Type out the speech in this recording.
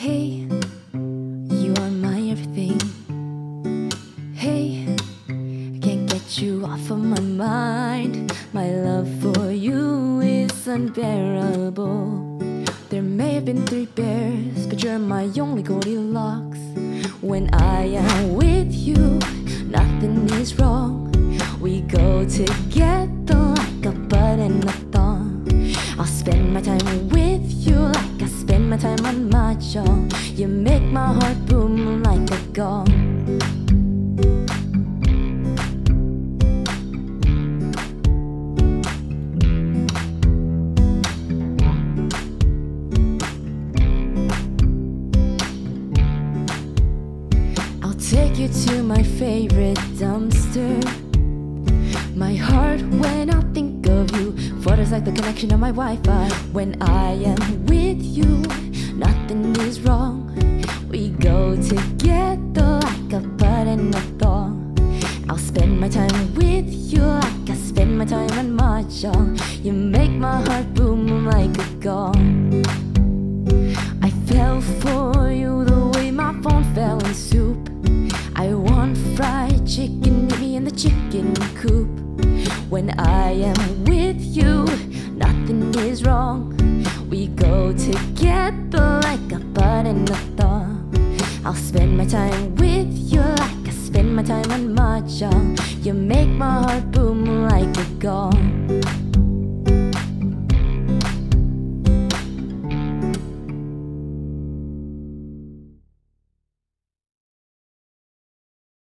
Hey, you are my everything. Hey, I can't get you off of my mind. My love for you is unbearable. There may have been three bears, but you're my only Goldilocks. When I am with you, nothing is wrong. We go together like a bud and a thong. I'll spend my time with my time on my mahjong. You make my heart boom like a gong. I'll take you to my favorite dumpster. My heart when I think of you. Photos like the connection on my Wi Fi. When I am with My time on mahjong. You make my heart boom like a gong. I fell for you the way my phone fell in soup. I want fried chicken, me in the chicken coop. When I am with you, nothing is wrong. We go together like a bud and a thong. I'll spend my time with you spend my time on mahjong. You make my heart boom like a gong.